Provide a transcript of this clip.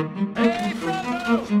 Hey, fellow!